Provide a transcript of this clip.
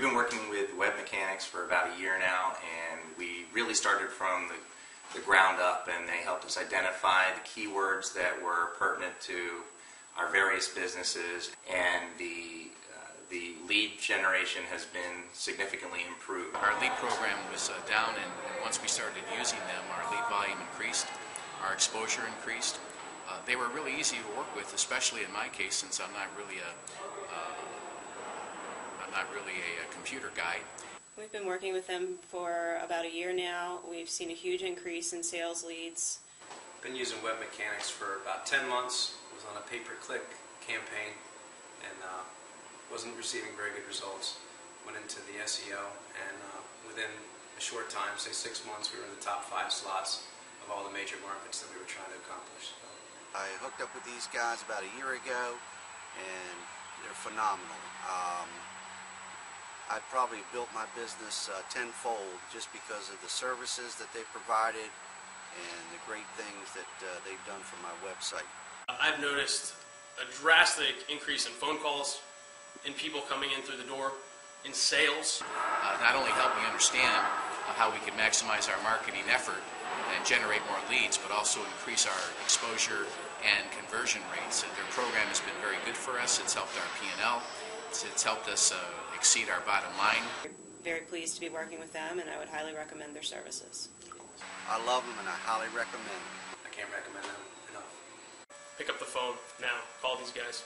We've been working with WebMechanix for about a year now, and we really started from the, the ground up, and they helped us identify the keywords that were pertinent to our various businesses, and the, uh, the lead generation has been significantly improved. Our lead program was uh, down, and, once we started using them, our lead volume increased, our exposure increased. Uh, they were really easy to work with, especially in my case, since I'm not really a, uh, really a, a computer guy. We've been working with them for about a year now. We've seen a huge increase in sales leads. Been using WebMechanix for about 10 months. Was on a pay-per-click campaign and uh, wasn't receiving very good results. Went into the SEO and uh, within a short time, say six months, we were in the top five slots of all the major markets that we were trying to accomplish. So, I hooked up with these guys about a year ago, and they're phenomenal. Um, I probably built my business uh, tenfold just because of the services that they provided and the great things that uh, they've done for my website. I've noticed a drastic increase in phone calls, in people coming in through the door, in sales. Uh, not only help me understand uh, how we can maximize our marketing effort and generate more leads, but also increase our exposure and conversion rates. Their program has been very good for us. It's helped our P&L. It's, it's helped us uh, exceed our bottom line. Very pleased to be working with them, and I would highly recommend their services. I love them, and I highly recommend them. I can't recommend them enough. Pick up the phone now. Call these guys.